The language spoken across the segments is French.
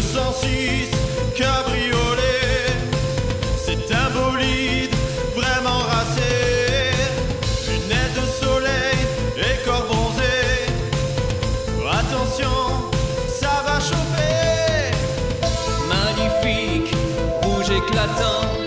206 cabriolet, c'est un bolide vraiment racé. Lunettes de soleil et corps bronzé. Attention, ça va chauffer. Magnifique, rouge éclatant.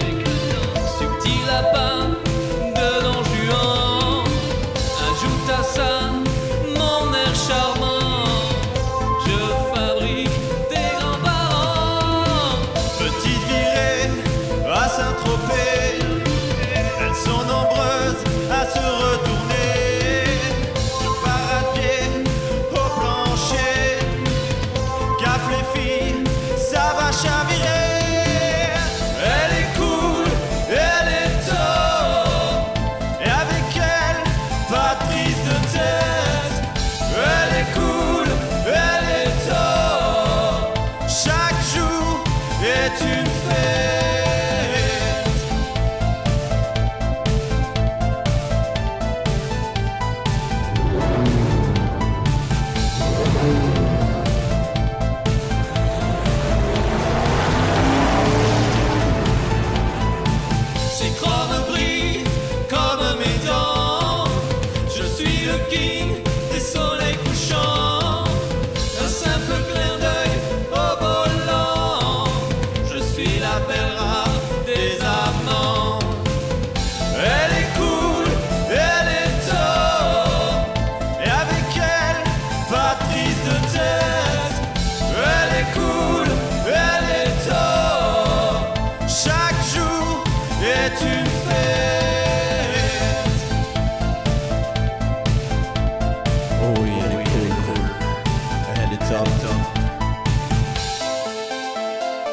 Top, top.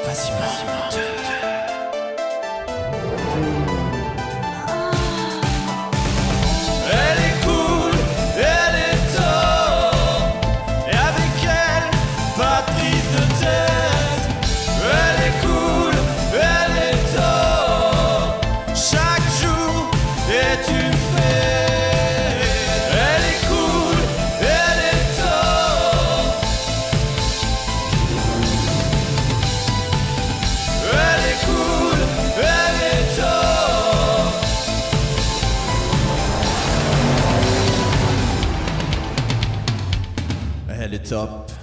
Vas-y, monte. it up.